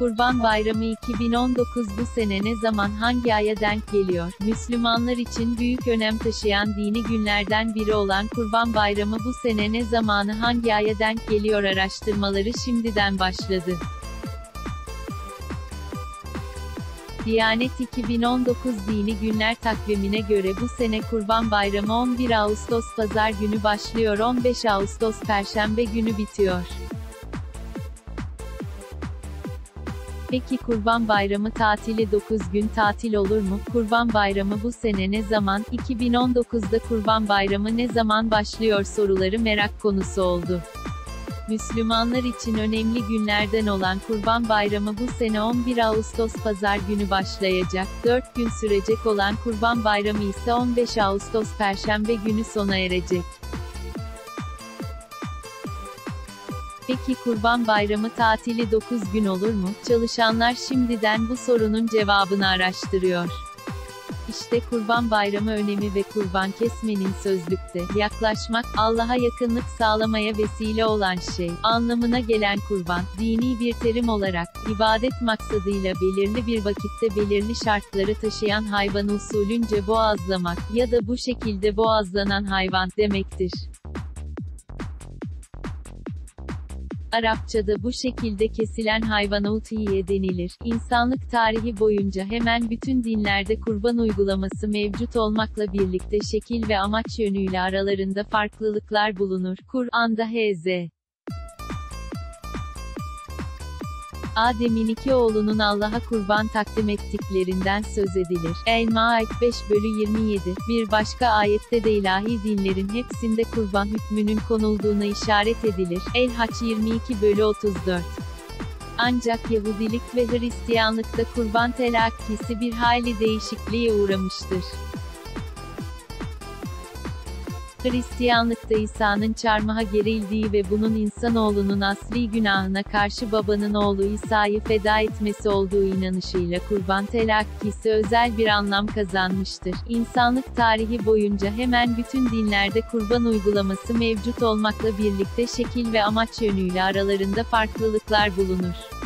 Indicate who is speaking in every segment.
Speaker 1: Kurban Bayramı 2019 bu sene ne zaman hangi aya denk geliyor? Müslümanlar için büyük önem taşıyan dini günlerden biri olan Kurban Bayramı bu sene ne zamanı hangi aya denk geliyor araştırmaları şimdiden başladı. Diyanet 2019 dini günler takvimine göre bu sene Kurban Bayramı 11 Ağustos Pazar günü başlıyor 15 Ağustos Perşembe günü bitiyor. Peki Kurban Bayramı tatili 9 gün tatil olur mu? Kurban Bayramı bu sene ne zaman? 2019'da Kurban Bayramı ne zaman başlıyor soruları merak konusu oldu. Müslümanlar için önemli günlerden olan Kurban Bayramı bu sene 11 Ağustos Pazar günü başlayacak. 4 gün sürecek olan Kurban Bayramı ise 15 Ağustos Perşembe günü sona erecek. Peki Kurban Bayramı tatili 9 gün olur mu? Çalışanlar şimdiden bu sorunun cevabını araştırıyor. İşte Kurban Bayramı önemi ve kurban kesmenin sözlükte, yaklaşmak, Allah'a yakınlık sağlamaya vesile olan şey, anlamına gelen kurban, dini bir terim olarak, ibadet maksadıyla belirli bir vakitte belirli şartları taşıyan hayvanı usulünce boğazlamak, ya da bu şekilde boğazlanan hayvan, demektir. Arapçada bu şekilde kesilen hayvana utiye denilir. İnsanlık tarihi boyunca hemen bütün dinlerde kurban uygulaması mevcut olmakla birlikte şekil ve amaç yönüyle aralarında farklılıklar bulunur. Kur'an'da Hz. Adem'in iki oğlunun Allah'a kurban takdim ettiklerinden söz edilir. El-Maid 5 bölü 27. Bir başka ayette de ilahi dinlerin hepsinde kurban hükmünün konulduğuna işaret edilir. El-Haç 22 bölü 34. Ancak Yahudilik ve Hristiyanlıkta kurban telakkisi bir hayli değişikliğe uğramıştır. Hristiyanlıkta İsa'nın çarmıha gerildiği ve bunun insanoğlunun asli günahına karşı babanın oğlu İsa'yı feda etmesi olduğu inanışıyla kurban telakkisi özel bir anlam kazanmıştır. İnsanlık tarihi boyunca hemen bütün dinlerde kurban uygulaması mevcut olmakla birlikte şekil ve amaç yönüyle aralarında farklılıklar bulunur.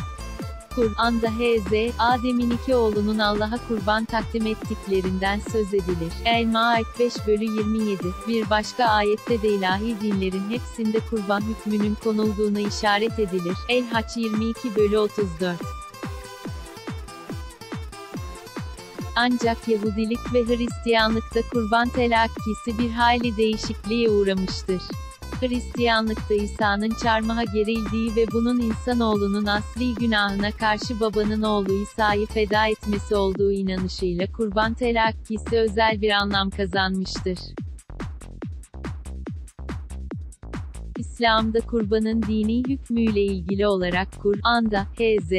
Speaker 1: Kur'an'da Hz. Adem'in iki oğlunun Allah'a kurban takdim ettiklerinden söz edilir. El-Maid 5 bölü 27. Bir başka ayette de ilahi dinlerin hepsinde kurban hükmünün konulduğuna işaret edilir. El-Haç 22 bölü 34. Ancak Yahudilik ve Hristiyanlıkta kurban telakkisi bir hayli değişikliğe uğramıştır. Hristiyanlıkta İsa'nın çarmıha gerildiği ve bunun insanoğlunun asli günahına karşı babanın oğlu İsa'yı feda etmesi olduğu inanışıyla kurban telakkisi özel bir anlam kazanmıştır. İslam'da kurbanın dini hükmüyle ilgili olarak Kur'an'da, Hz.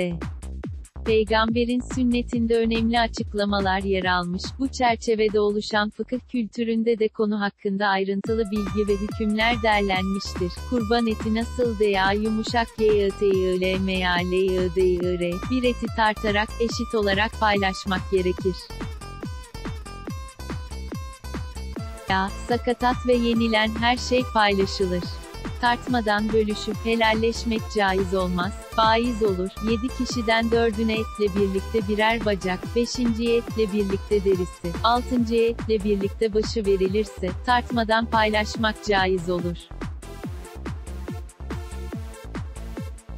Speaker 1: Peygamberin sünnetinde önemli açıklamalar yer almış. Bu çerçevede oluşan fıkıh kültüründe de konu hakkında ayrıntılı bilgi ve hükümler derlenmiştir. Kurban eti nasıl veya yumuşak YITILMYALYIDIR, bir eti tartarak, eşit olarak paylaşmak gerekir. Ya, sakatat ve yenilen her şey paylaşılır tartmadan bölüşüp helalleşmek caiz olmaz, faiz olur, 7 kişiden 4'üne etle birlikte birer bacak, 5. etle birlikte derisi, 6. etle birlikte başı verilirse, tartmadan paylaşmak caiz olur.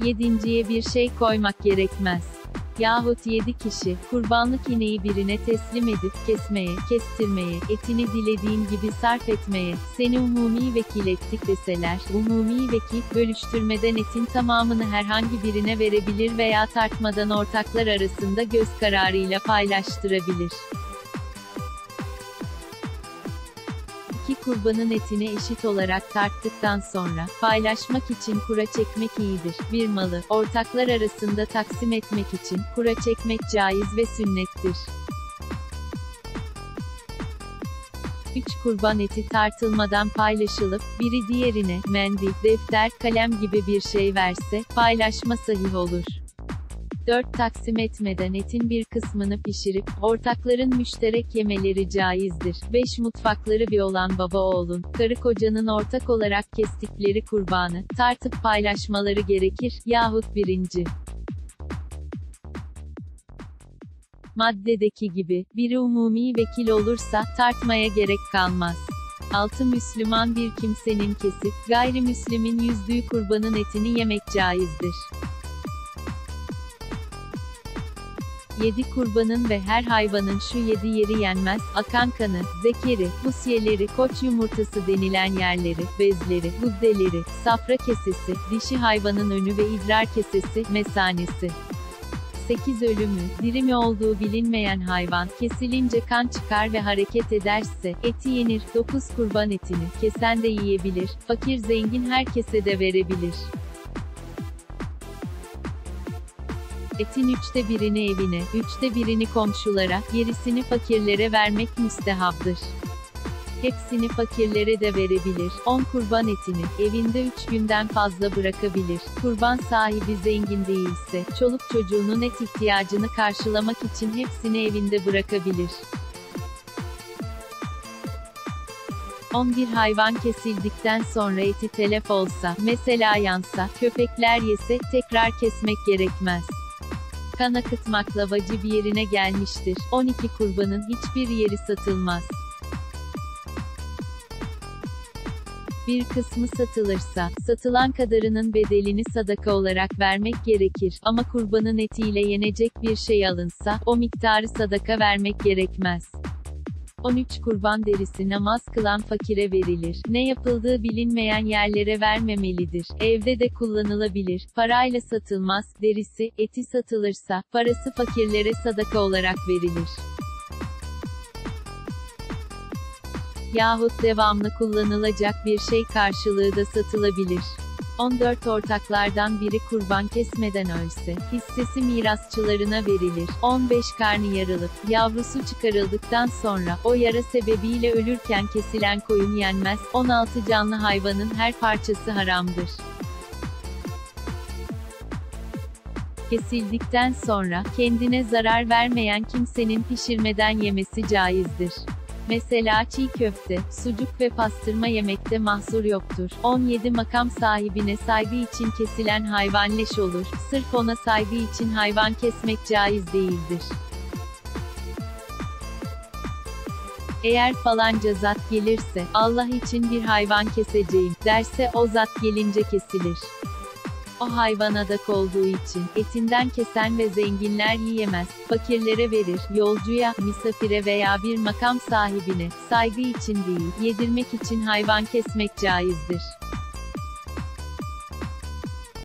Speaker 1: Yedinciye bir şey koymak gerekmez yahut yedi kişi, kurbanlık ineği birine teslim edip, kesmeye, kestirmeye, etini dilediğin gibi sarf etmeye, seni umumi vekil ettik deseler, umumi vekil, bölüştürmeden etin tamamını herhangi birine verebilir veya tartmadan ortaklar arasında göz kararıyla paylaştırabilir. Kurbanın etini eşit olarak tarttıktan sonra, paylaşmak için kura çekmek iyidir. Bir malı, ortaklar arasında taksim etmek için, kura çekmek caiz ve sünnettir. 3 kurban eti tartılmadan paylaşılıp, biri diğerine, mendil, defter, kalem gibi bir şey verse, paylaşma sahih olur. 4 taksim etmeden etin bir kısmını pişirip, ortakların müşterek yemeleri caizdir. 5 mutfakları bir olan baba oğlun, karı kocanın ortak olarak kestikleri kurbanı, tartıp paylaşmaları gerekir, yahut birinci. Maddedeki gibi, biri umumi vekil olursa, tartmaya gerek kalmaz. 6. Müslüman bir kimsenin kesip, gayrimüslimin yüzdüğü kurbanın etini yemek caizdir. 7 kurbanın ve her hayvanın şu yedi yeri yenmez, akan kanı, zekeri, husyeleri, koç yumurtası denilen yerleri, bezleri, guddeleri, safra kesesi, dişi hayvanın önü ve idrar kesesi, mesanesi. 8 ölümü, diri mi olduğu bilinmeyen hayvan, kesilince kan çıkar ve hareket ederse, eti yenir, 9 kurban etini, kesen de yiyebilir, fakir zengin herkese de verebilir. Etin üçte birini evine, üçte birini komşulara, gerisini fakirlere vermek müstehaptır. Hepsini fakirlere de verebilir. 10 kurban etini, evinde 3 günden fazla bırakabilir. Kurban sahibi zengin değilse, çoluk çocuğunun et ihtiyacını karşılamak için hepsini evinde bırakabilir. 11 hayvan kesildikten sonra eti telef olsa, mesela yansa, köpekler yese, tekrar kesmek gerekmez kan akıtmakla vacip yerine gelmiştir. 12 kurbanın hiçbir yeri satılmaz. Bir kısmı satılırsa, satılan kadarının bedelini sadaka olarak vermek gerekir, ama kurbanın etiyle yenecek bir şey alınsa, o miktarı sadaka vermek gerekmez. 13 kurban derisi namaz kılan fakire verilir. Ne yapıldığı bilinmeyen yerlere vermemelidir. Evde de kullanılabilir. Parayla satılmaz. Derisi, eti satılırsa, parası fakirlere sadaka olarak verilir. Yahut devamlı kullanılacak bir şey karşılığı da satılabilir. 14 ortaklardan biri kurban kesmeden ölse, hissesi mirasçılarına verilir. 15 karnı yarılıp, yavrusu çıkarıldıktan sonra, o yara sebebiyle ölürken kesilen koyun yenmez. 16 canlı hayvanın her parçası haramdır. Kesildikten sonra, kendine zarar vermeyen kimsenin pişirmeden yemesi caizdir. Mesela çiğ köfte, sucuk ve pastırma yemekte mahsur yoktur. 17 makam sahibine saygı için kesilen hayvan leş olur. Sırf ona saygı için hayvan kesmek caiz değildir. Eğer falanca zat gelirse, Allah için bir hayvan keseceğim, derse o zat gelince kesilir. O hayvan adak olduğu için, etinden kesen ve zenginler yiyemez, fakirlere verir, yolcuya, misafire veya bir makam sahibine, saygı için değil, yedirmek için hayvan kesmek caizdir.